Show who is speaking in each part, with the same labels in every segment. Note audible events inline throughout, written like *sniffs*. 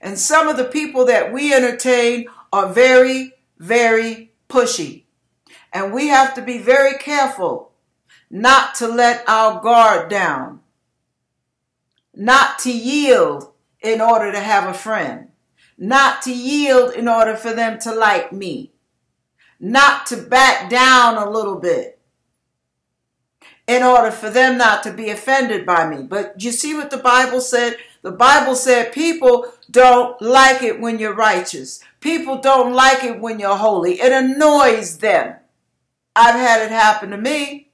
Speaker 1: And some of the people that we entertain are very, very pushy. And we have to be very careful not to let our guard down, not to yield in order to have a friend, not to yield in order for them to like me, not to back down a little bit in order for them not to be offended by me. But you see what the Bible said? The Bible said people don't like it when you're righteous. People don't like it when you're holy. It annoys them. I've had it happen to me.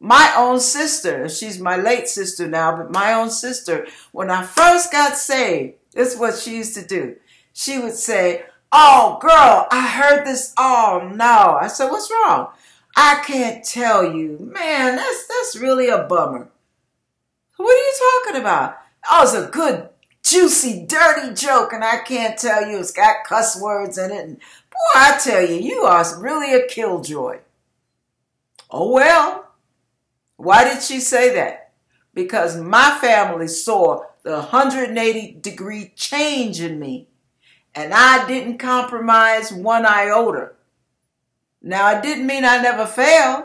Speaker 1: My own sister, she's my late sister now, but my own sister, when I first got saved, this is what she used to do. She would say, Oh, girl, I heard this. Oh, no. I said, What's wrong? I can't tell you. Man, that's that's really a bummer. What are you talking about? Oh, it's a good, juicy, dirty joke, and I can't tell you it's got cuss words in it. And boy, I tell you, you are really a killjoy. Oh well. Why did she say that? Because my family saw the 180 degree change in me, and I didn't compromise one iota. Now, it didn't mean I never failed,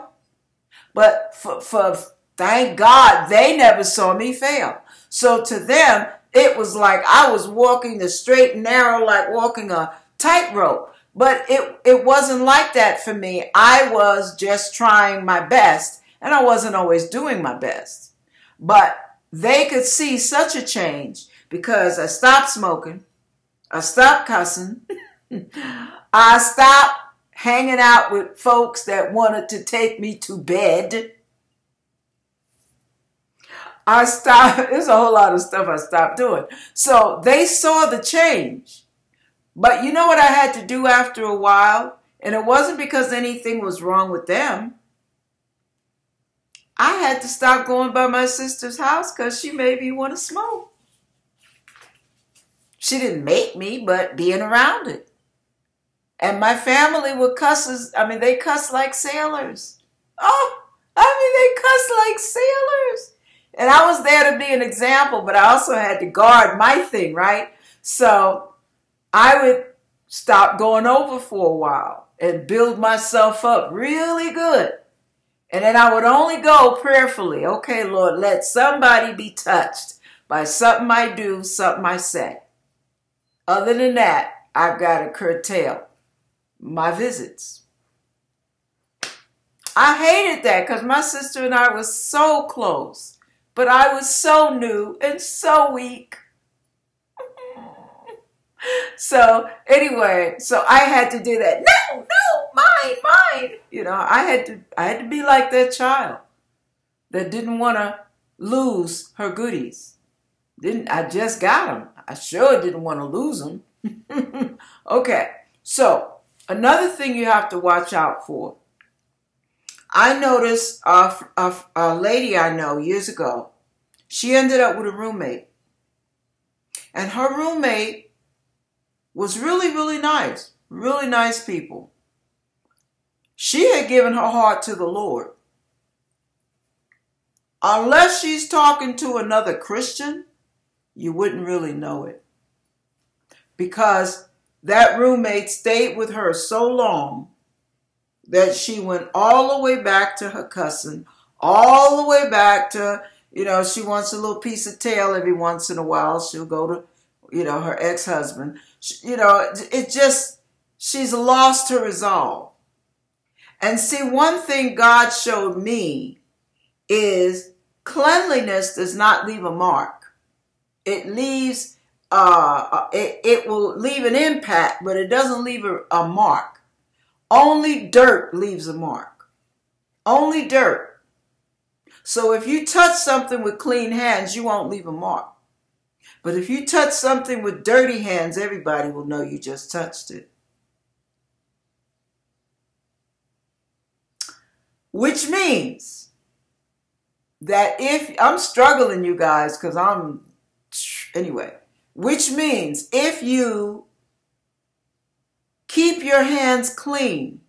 Speaker 1: but for, for thank God they never saw me fail. So to them, it was like I was walking the straight and narrow, like walking a tightrope. But it, it wasn't like that for me. I was just trying my best, and I wasn't always doing my best. But they could see such a change because I stopped smoking, I stopped cussing, *laughs* I stopped hanging out with folks that wanted to take me to bed. I stopped, *laughs* there's a whole lot of stuff I stopped doing. So they saw the change. But you know what I had to do after a while? And it wasn't because anything was wrong with them. I had to stop going by my sister's house because she made me want to smoke. She didn't make me, but being around it. And my family would cuss, I mean, they cuss like sailors. Oh, I mean, they cuss like sailors. And I was there to be an example, but I also had to guard my thing, right? So I would stop going over for a while and build myself up really good. And then I would only go prayerfully. Okay, Lord, let somebody be touched by something I do, something I say. Other than that, I've got to curtail my visits. I hated that because my sister and I were so close, but I was so new and so weak. *laughs* so anyway, so I had to do that. No, no, mine, mine. You know, I had to I had to be like that child that didn't want to lose her goodies. Didn't I just got them. I sure didn't want to lose them. *laughs* okay. So, Another thing you have to watch out for. I noticed a, a, a lady I know years ago, she ended up with a roommate. And her roommate was really, really nice, really nice people. She had given her heart to the Lord. Unless she's talking to another Christian, you wouldn't really know it. Because that roommate stayed with her so long that she went all the way back to her cousin, all the way back to, you know, she wants a little piece of tail every once in a while. She'll go to, you know, her ex husband. You know, it just, she's lost her resolve. And see, one thing God showed me is cleanliness does not leave a mark. It leaves uh, it, it will leave an impact, but it doesn't leave a, a mark. Only dirt leaves a mark. Only dirt. So if you touch something with clean hands, you won't leave a mark. But if you touch something with dirty hands, everybody will know you just touched it. Which means that if I'm struggling, you guys, because I'm, anyway, which means if you keep your hands clean,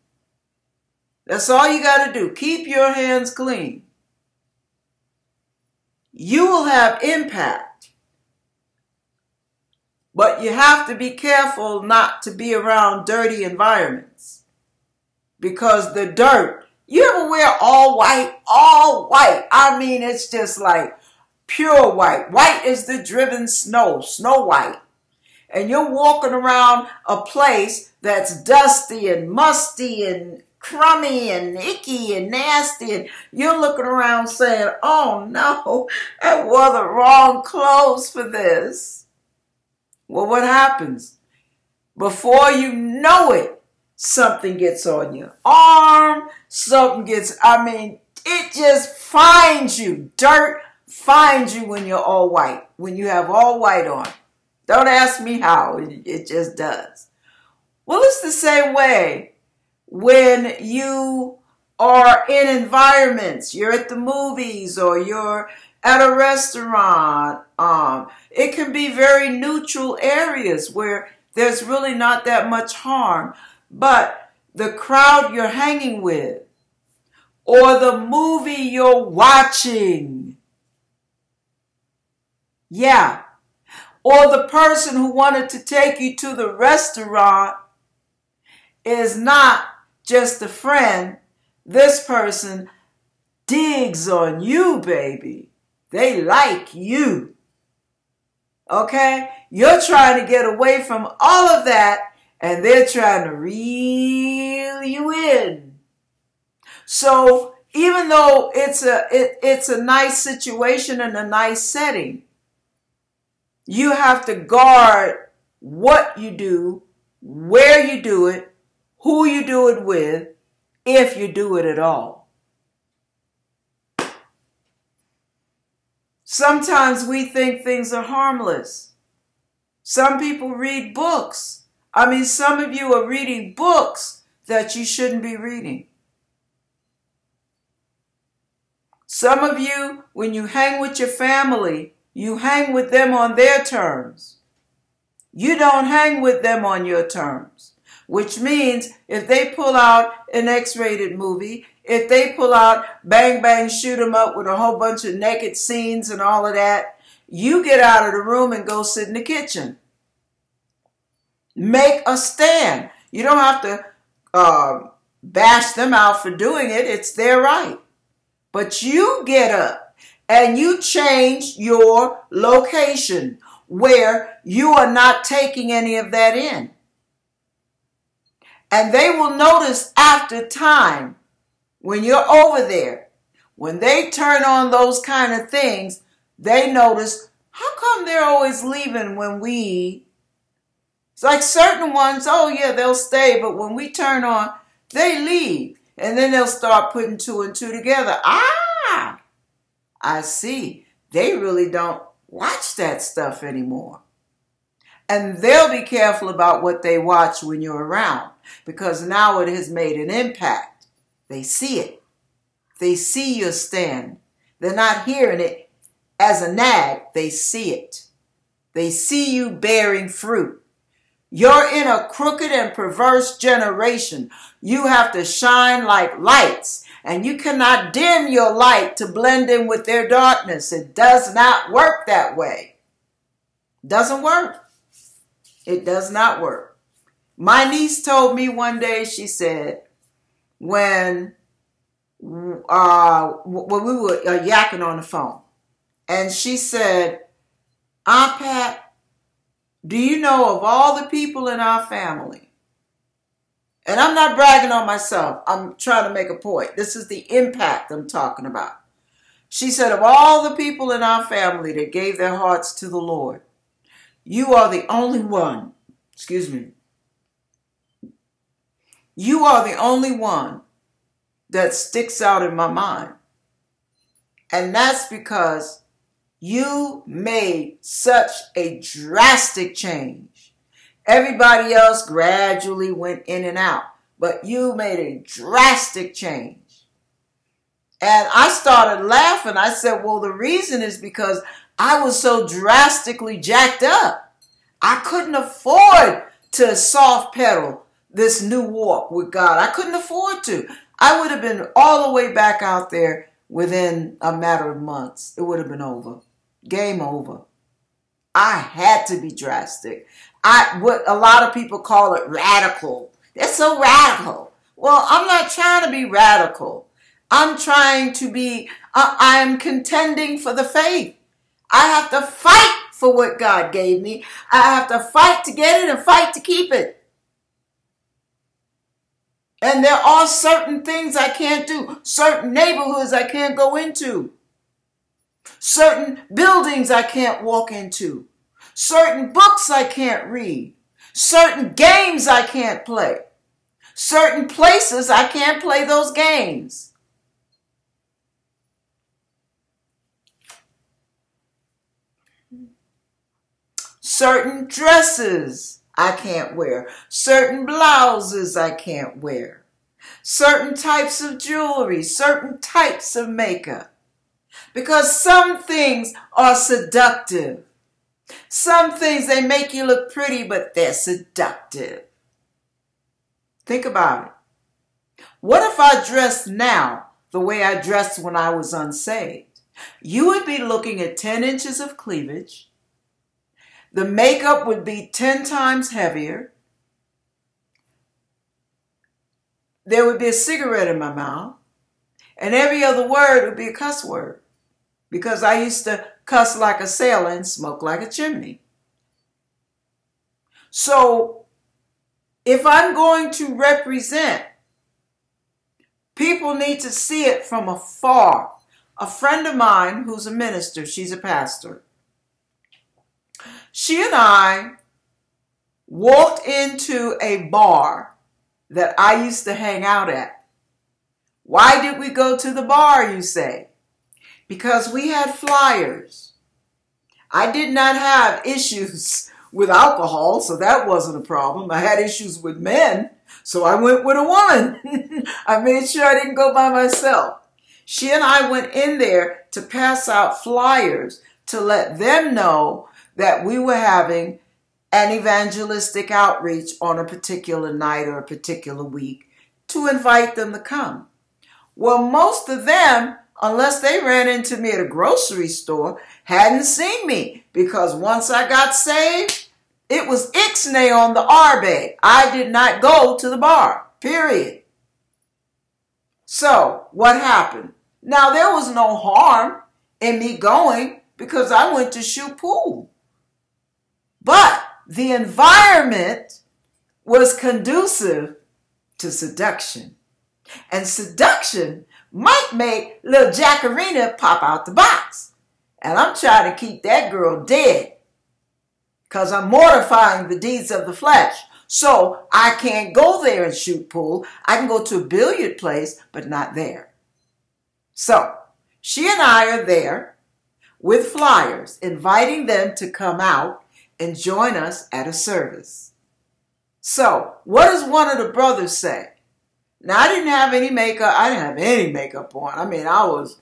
Speaker 1: that's all you got to do. Keep your hands clean. You will have impact. But you have to be careful not to be around dirty environments. Because the dirt, you ever wear all white? All white. I mean, it's just like pure white. White is the driven snow, snow white. And you're walking around a place that's dusty and musty and crummy and icky and nasty and you're looking around saying, oh no, I wore the wrong clothes for this. Well, what happens? Before you know it, something gets on your arm, something gets, I mean, it just finds you. Dirt finds you when you're all white, when you have all white on. Don't ask me how, it just does. Well, it's the same way when you are in environments, you're at the movies or you're at a restaurant. Um, it can be very neutral areas where there's really not that much harm. But the crowd you're hanging with or the movie you're watching, yeah, or the person who wanted to take you to the restaurant is not just a friend. This person digs on you, baby. They like you. Okay? You're trying to get away from all of that and they're trying to reel you in. So even though it's a it, it's a nice situation and a nice setting, you have to guard what you do, where you do it, who you do it with, if you do it at all. Sometimes we think things are harmless. Some people read books. I mean, some of you are reading books that you shouldn't be reading. Some of you, when you hang with your family, you hang with them on their terms. You don't hang with them on your terms, which means if they pull out an X rated movie if they pull out bang bang shoot 'em up with a whole bunch of naked scenes and all of that, you get out of the room and go sit in the kitchen. Make a stand. You don't have to uh, bash them out for doing it. It's their right. But you get up and you change your location where you are not taking any of that in. And they will notice after time when you're over there, when they turn on those kind of things, they notice, how come they're always leaving when we? It's like certain ones, oh yeah, they'll stay, but when we turn on, they leave. And then they'll start putting two and two together. Ah, I see. They really don't watch that stuff anymore. And they'll be careful about what they watch when you're around because now it has made an impact. They see it. They see your stand. They're not hearing it as a nag. They see it. They see you bearing fruit. You're in a crooked and perverse generation. You have to shine like lights, and you cannot dim your light to blend in with their darkness. It does not work that way. Doesn't work. It does not work. My niece told me one day, she said, when uh, when we were uh, yakking on the phone, and she said, "Aunt Pat, do you know of all the people in our family?" And I'm not bragging on myself. I'm trying to make a point. This is the impact I'm talking about. She said, Of all the people in our family that gave their hearts to the Lord, you are the only one, excuse me, you are the only one that sticks out in my mind. And that's because you made such a drastic change. Everybody else gradually went in and out, but you made a drastic change. And I started laughing. I said, well, the reason is because I was so drastically jacked up. I couldn't afford to soft pedal this new walk with God. I couldn't afford to. I would have been all the way back out there within a matter of months. It would have been over. Game over. I had to be drastic. I what a lot of people call it radical. That's so radical. Well, I'm not trying to be radical. I'm trying to be uh, I am contending for the faith. I have to fight for what God gave me. I have to fight to get it and fight to keep it. And there are certain things I can't do, certain neighborhoods I can't go into, certain buildings I can't walk into, certain books I can't read, certain games I can't play, certain places I can't play those games. Certain dresses I can't wear. Certain blouses I can't wear. Certain types of jewelry, certain types of makeup. Because some things are seductive. Some things they make you look pretty, but they're seductive. Think about it. What if I dressed now the way I dressed when I was unsaved? You would be looking at 10 inches of cleavage, the makeup would be 10 times heavier. There would be a cigarette in my mouth. And every other word would be a cuss word. Because I used to cuss like a sailor and smoke like a chimney. So, if I'm going to represent, people need to see it from afar. A friend of mine who's a minister, she's a pastor, she and I walked into a bar that I used to hang out at. Why did we go to the bar, you say? Because we had flyers. I did not have *laughs* issues with alcohol, so that wasn't a problem. I had issues with men, so I went with a woman. *laughs* I made sure I didn't go by myself. She and I went in there to pass out flyers to let them know that we were having an evangelistic outreach on a particular night or a particular week to invite them to come. Well, most of them, unless they ran into me at a grocery store, hadn't seen me because once I got saved, it was Ixnay on the Arbe. I did not go to the bar, period. So, what happened? Now, there was no harm in me going because I went to shoot pool. But the environment was conducive to seduction. And seduction might make little Jackarina pop out the box. And I'm trying to keep that girl dead because I'm mortifying the deeds of the flesh. So I can't go there and shoot pool. I can go to a billiard place, but not there. So she and I are there with flyers, inviting them to come out and join us at a service. So, what does one of the brothers say? Now, I didn't have any makeup. I didn't have any makeup on. I mean, I was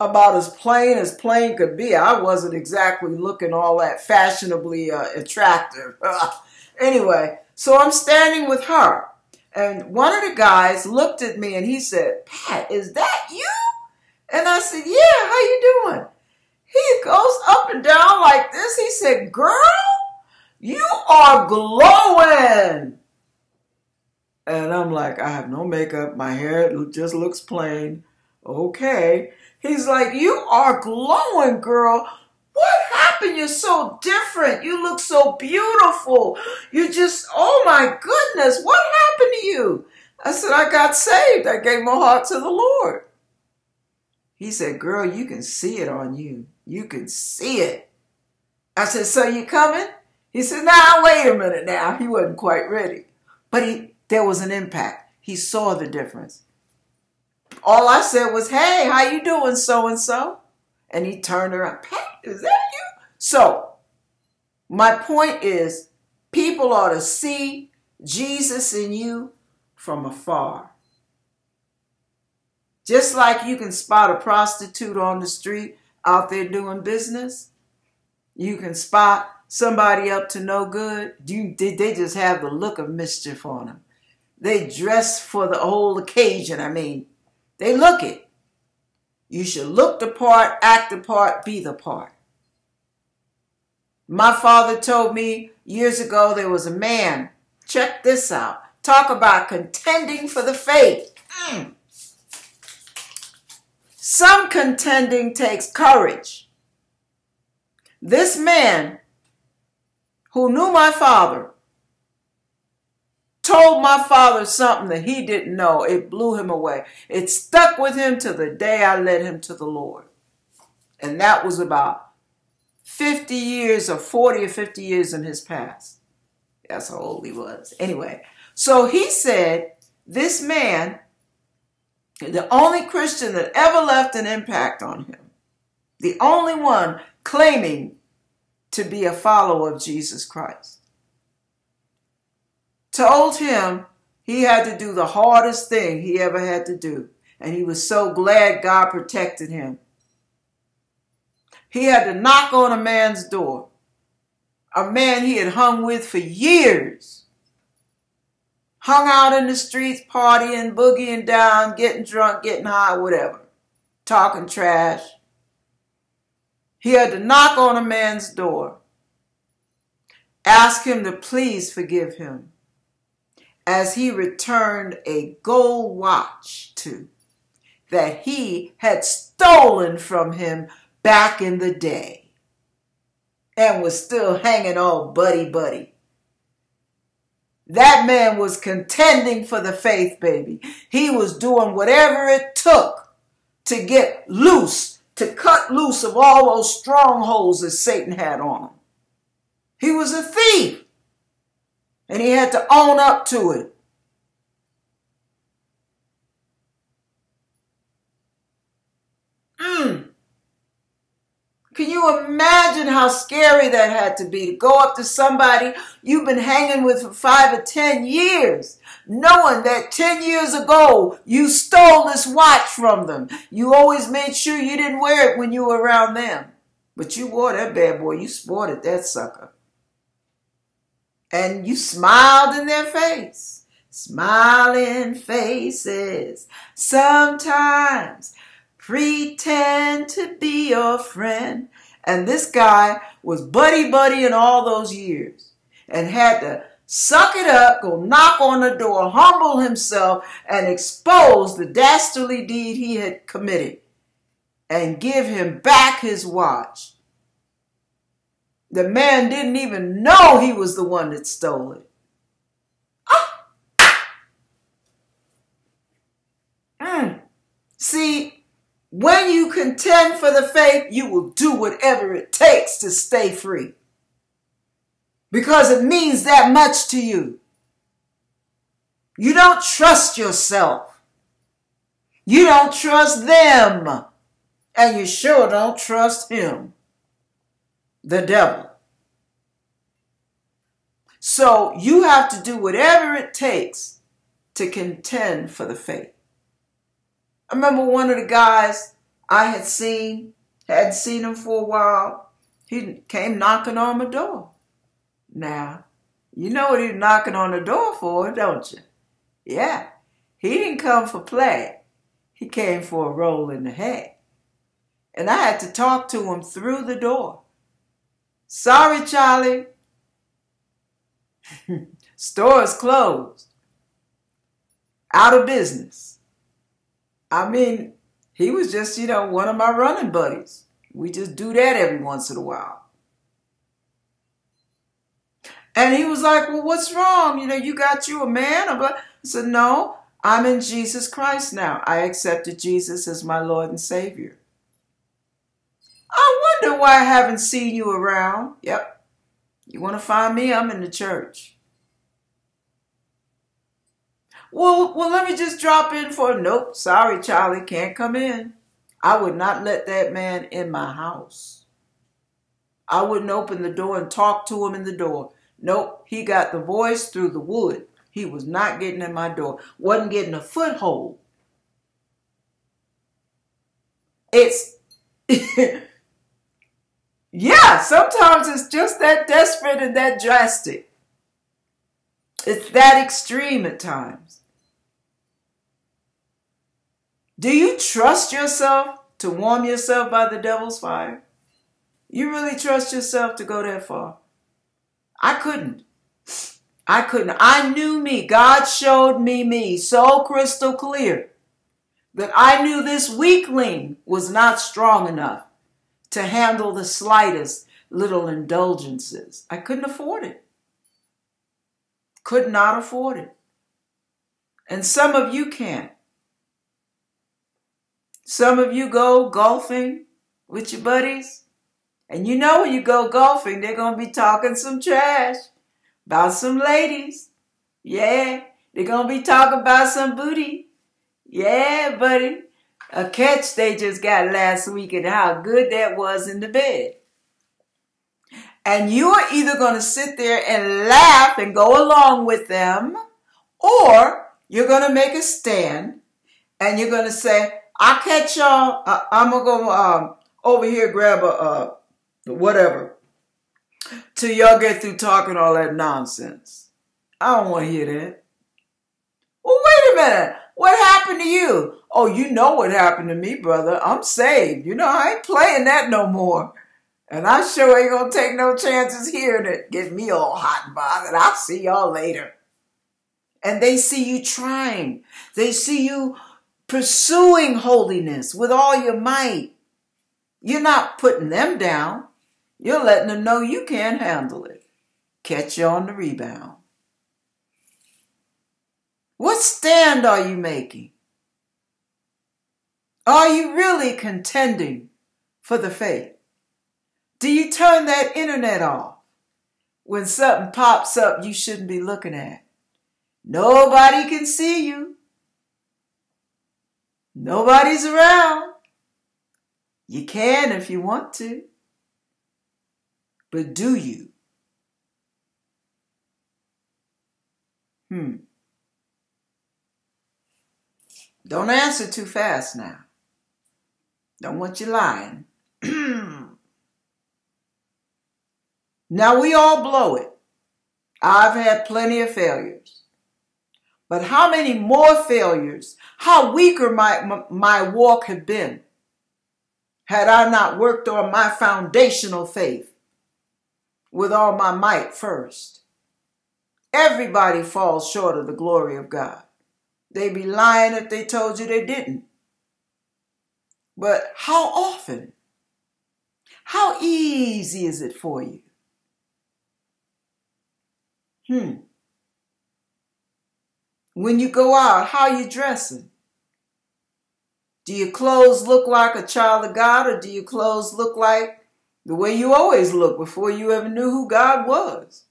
Speaker 1: about as plain as plain could be. I wasn't exactly looking all that fashionably uh, attractive. *laughs* anyway, so I'm standing with her. And one of the guys looked at me and he said, Pat, is that you? And I said, yeah, how you doing? He goes up and down like this. He said, Girl, you are glowing. And I'm like, I have no makeup. My hair just looks plain. Okay. He's like, You are glowing, girl. What happened? You're so different. You look so beautiful. You just, oh my goodness, what happened to you? I said, I got saved. I gave my heart to the Lord. He said, Girl, you can see it on you. You can see it. I said, So you coming? He said, Now wait a minute now. He wasn't quite ready. But he there was an impact. He saw the difference. All I said was, Hey, how you doing, so and so? And he turned around, Pat, is that you? So my point is people ought to see Jesus in you from afar. Just like you can spot a prostitute on the street out there doing business. You can spot somebody up to no good. You, they just have the look of mischief on them. They dress for the whole occasion. I mean, they look it. You should look the part, act the part, be the part. My father told me years ago there was a man. Check this out. Talk about contending for the faith. Mm. Some contending takes courage. This man who knew my father told my father something that he didn't know. It blew him away. It stuck with him to the day I led him to the Lord. And that was about 50 years or 40 or 50 years in his past. That's how old he was. Anyway, so he said, This man, the only Christian that ever left an impact on him, the only one claiming to be a follower of Jesus Christ, told him he had to do the hardest thing he ever had to do. And he was so glad God protected him he had to knock on a man's door, a man he had hung with for years. Hung out in the streets, partying, boogieing down, getting drunk, getting high, whatever, talking trash. He had to knock on a man's door, ask him to please forgive him as he returned a gold watch to that he had stolen from him back in the day and was still hanging all buddy buddy. That man was contending for the faith, baby. He was doing whatever it took to get loose, to cut loose of all those strongholds that Satan had on him. He was a thief, and he had to own up to it. Mm. Can you imagine how scary that had to be to go up to somebody you've been hanging with for five or ten years, knowing that ten years ago you stole this watch from them. You always made sure you didn't wear it when you were around them. But you wore that bad boy. You sported that sucker. And you smiled in their face. Smiling faces sometimes pretend to be your friend. And this guy was buddy buddy in all those years and had to suck it up, go knock on the door, humble himself, and expose the dastardly deed he had committed and give him back his watch. The man didn't even know he was the one that stole it. Ah! Mm. See, when you contend for the faith, you will do whatever it takes to stay free. Because it means that much to you. You don't trust yourself. You don't trust them. And you sure don't trust him, the devil. So you have to do whatever it takes to contend for the faith. I remember one of the guys I had seen, hadn't seen him for a while. He came knocking on my door. Now, you know what he's knocking on the door for, don't you? Yeah, he didn't come for play. He came for a roll in the hay. And I had to talk to him through the door. Sorry, Charlie. *laughs* Stores closed. Out of business. I mean, he was just, you know, one of my running buddies. We just do that every once in a while. And he was like, Well, what's wrong? You know, you got you a man? I said, No, I'm in Jesus Christ now. I accepted Jesus as my Lord and Savior. I wonder why I haven't seen you around. Yep. You want to find me? I'm in the church. Well, well, let me just drop in for a nope. Sorry, Charlie, can't come in. I would not let that man in my house. I wouldn't open the door and talk to him in the door. Nope, he got the voice through the wood. He was not getting in my door, wasn't getting a foothold. It's, *laughs* yeah, sometimes it's just that desperate and that drastic. It's that extreme at times. Do you trust yourself to warm yourself by the devil's fire? You really trust yourself to go that far? I couldn't. I couldn't. I knew me. God showed me me so crystal clear that I knew this weakling was not strong enough to handle the slightest little indulgences. I couldn't afford it. Could not afford it. And some of you can't. Some of you go golfing with your buddies, and you know when you go golfing, they're going to be talking some trash about some ladies. Yeah, they're going to be talking about some booty. Yeah, buddy. A catch they just got last week and how good that was in the bed. And you are either going to sit there and laugh and go along with them, or you're going to make a stand and you're going to say, I'll catch y'all. I, am going to go um, over here, grab a uh, whatever, till y'all get through talking all that nonsense. I don't want to hear that. Well, wait a minute. What happened to you? Oh, you know what happened to me, brother. I'm saved. You know, I ain't playing that no more. And I sure ain't gonna take no chances here to get me all hot and bothered. I'll see y'all later. And they see you trying. They see you pursuing holiness with all your might. You're not putting them down. You're letting them know you can't handle it. Catch you on the rebound. What stand are you making? Are you really contending for the faith? Do you turn that internet off when something pops up you shouldn't be looking at? Nobody can see you. Nobody's around. You can if you want to. But do you? Hmm. Don't answer too fast now. Don't want you lying. *clears throat* Now we all blow it. I've had plenty of failures. But how many more failures, how weaker my, my walk had been had I not worked on my foundational faith with all my might first. Everybody falls short of the glory of God. They'd be lying if they told you they didn't. But how often? How easy is it for you? Hmm. When you go out, how you dressing? Do your clothes look like a child of God or do your clothes look like the way you always look before you ever knew who God was?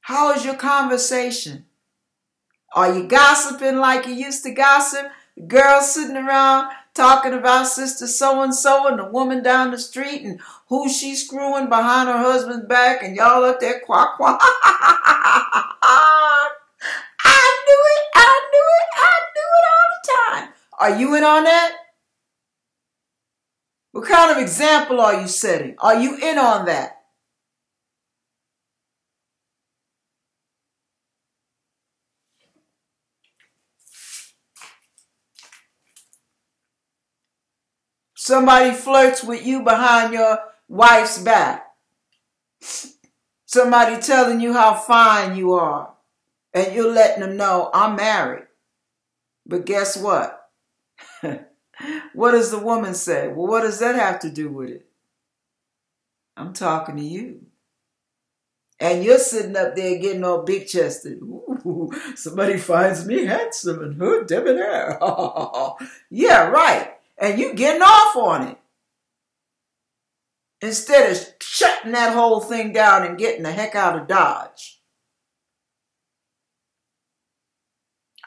Speaker 1: How is your conversation? Are you gossiping like you used to gossip? Girls sitting around talking about sister so and so and the woman down the street and who she's screwing behind her husband's back and y'all up there quack quack. *laughs* I knew it, I knew it, I knew it all the time. Are you in on that? What kind of example are you setting? Are you in on that? Somebody flirts with you behind your wife's back. Somebody telling you how fine you are. And you're letting them know, I'm married. But guess what? *laughs* what does the woman say? Well, what does that have to do with it? I'm talking to you. And you're sitting up there getting all big chested. somebody finds me handsome and hood debonair. *laughs* yeah, right and you getting off on it. Instead of shutting that whole thing down and getting the heck out of Dodge.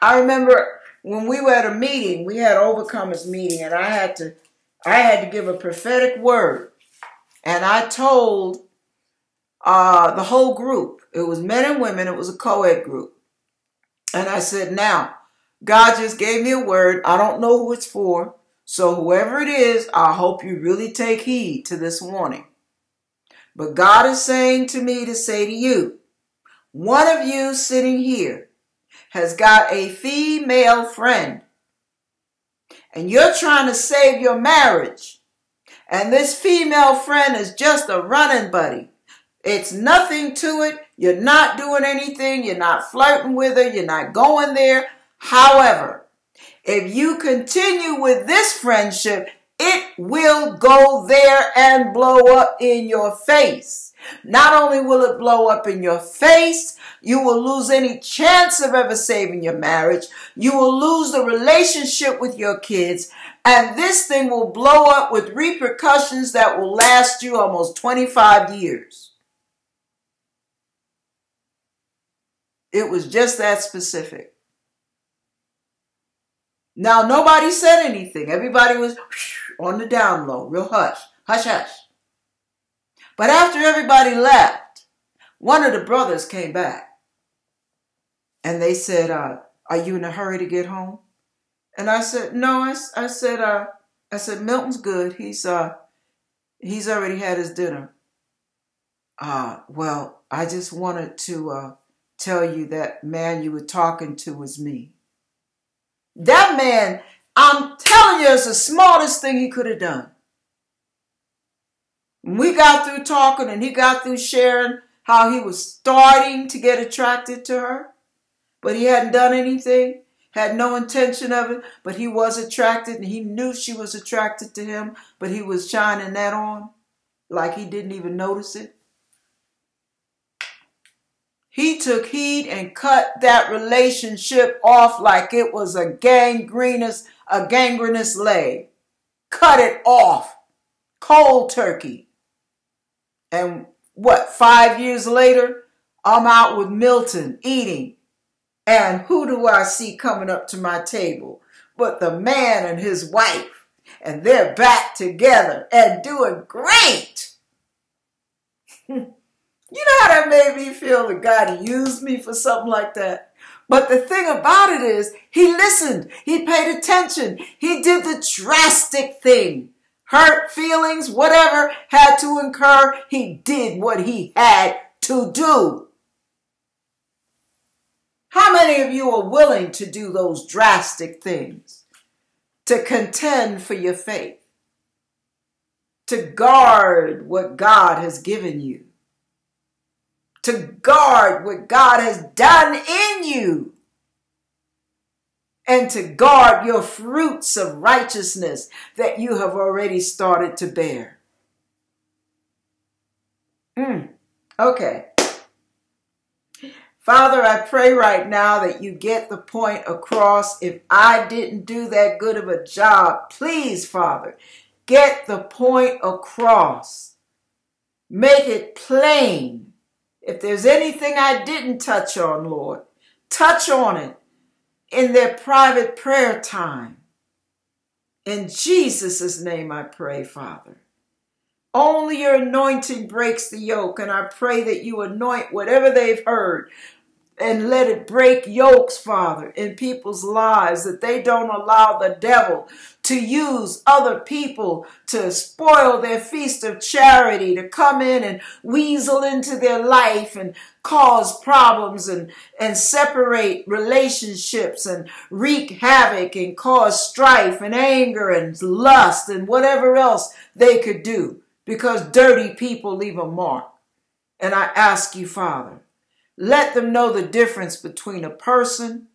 Speaker 1: I remember when we were at a meeting, we had overcomers meeting, and I had to I had to give a prophetic word. And I told uh, the whole group, it was men and women, it was a co-ed group. And I said, now, God just gave me a word. I don't know who it's for. So, whoever it is, I hope you really take heed to this warning. But God is saying to me to say to you, one of you sitting here has got a female friend, and you're trying to save your marriage, And this female friend is just a running buddy. It's nothing to it. You're not doing anything. You're not flirting with her. You're not going there. However, if you continue with this friendship, it will go there and blow up in your face. Not only will it blow up in your face, you will lose any chance of ever saving your marriage. You will lose the relationship with your kids. And this thing will blow up with repercussions that will last you almost 25 years. It was just that specific. Now, nobody said anything. Everybody was *sniffs* on the down low, real hush, hush, hush. But after everybody left, one of the brothers came back and they said, uh, Are you in a hurry to get home? And I said, No, I, I said, uh, I said, Milton's good. He's, uh, he's already had his dinner. Uh, well, I just wanted to, uh, tell you that man you were talking to was me. That man, I'm telling you, it's the smartest thing he could have done. We got through talking and he got through sharing how he was starting to get attracted to her, but he hadn't done anything, had no intention of it, but he was attracted and he knew she was attracted to him, but he was shining that on like he didn't even notice it. He took heed and cut that relationship off like it was a gangrenous, a gangrenous leg. Cut it off. Cold turkey. And what, five years later, I'm out with Milton eating. And who do I see coming up to my table? But the man and his wife. And they're back together and doing great. *laughs* You know how that made me feel that God used me for something like that? But the thing about it is, he listened, he paid attention, he did the drastic thing. Hurt feelings, whatever had to incur, he did what he had to do. How many of you are willing to do those drastic things? To contend for your faith? To guard what God has given you? To guard what God has done in you and to guard your fruits of righteousness that you have already started to bear. Mm, okay. Father, I pray right now that you get the point across. If I didn't do that good of a job, please, Father, get the point across. Make it plain if there's anything I didn't touch on, Lord, touch on it in their private prayer time. In Jesus' name I pray, Father. Only your anointing breaks the yoke, and I pray that you anoint whatever they've heard and let it break yokes, Father, in people's lives, that they don't allow the devil to use other people to spoil their feast of charity, to come in and weasel into their life and cause problems and, and separate relationships and wreak havoc and cause strife and anger and lust and whatever else they could do because dirty people leave a mark. And I ask you, Father, let them know the difference between a person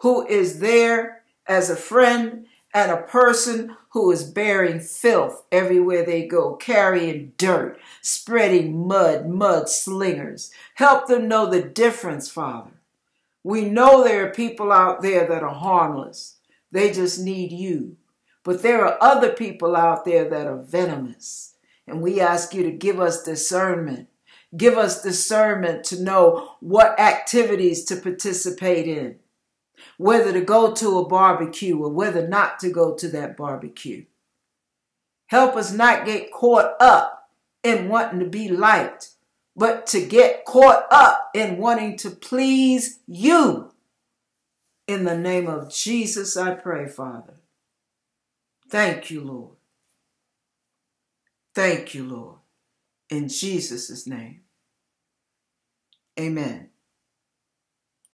Speaker 1: who is there as a friend and a person who is bearing filth everywhere they go, carrying dirt, spreading mud, mud slingers. Help them know the difference, Father. We know there are people out there that are harmless. They just need you. But there are other people out there that are venomous. And we ask you to give us discernment Give us discernment to know what activities to participate in, whether to go to a barbecue or whether not to go to that barbecue. Help us not get caught up in wanting to be liked, but to get caught up in wanting to please you. In the name of Jesus, I pray, Father. Thank you, Lord. Thank you, Lord in Jesus' name. Amen.